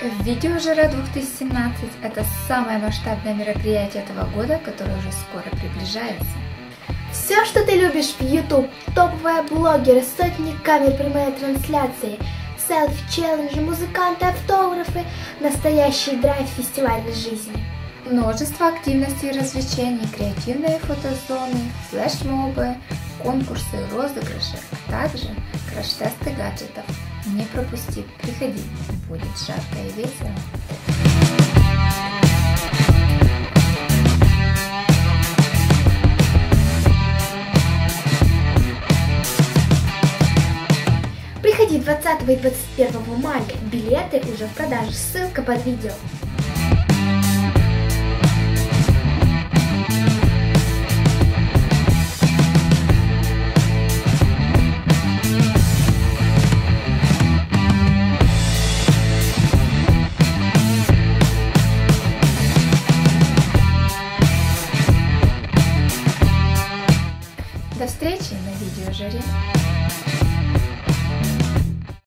Видеожара 2017 – это самое масштабное мероприятие этого года, которое уже скоро приближается. Все, что ты любишь в YouTube, топовые блогеры, сотни камер прямой трансляции, селфи-челленджи, музыканты, автографы, настоящий драйв фестивальной жизни. Множество активностей и развлечений, креативные фотозоны, флешмобы, конкурсы, розыгрыши, а также краш-тесты гаджетов. Не пропусти, приходи, будет жарко и весело. Приходи 20 и 21 мая. Билеты уже в продаже. Ссылка под видео. До встречи на видеожаре.